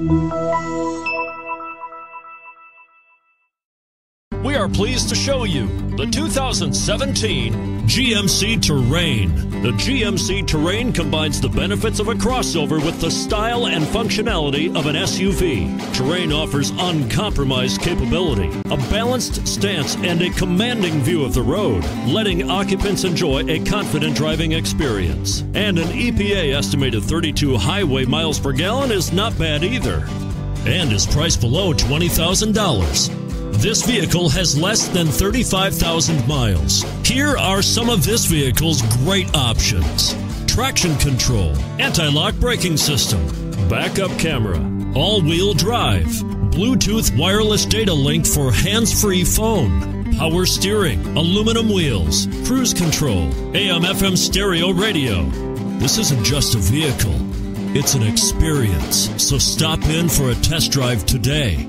Música are pleased to show you the 2017 GMC Terrain. The GMC Terrain combines the benefits of a crossover with the style and functionality of an SUV. Terrain offers uncompromised capability, a balanced stance, and a commanding view of the road, letting occupants enjoy a confident driving experience. And an EPA estimated 32 highway miles per gallon is not bad either and is priced below $20,000. This vehicle has less than 35,000 miles. Here are some of this vehicle's great options traction control, anti lock braking system, backup camera, all wheel drive, Bluetooth wireless data link for hands free phone, power steering, aluminum wheels, cruise control, AM FM stereo radio. This isn't just a vehicle, it's an experience. So stop in for a test drive today.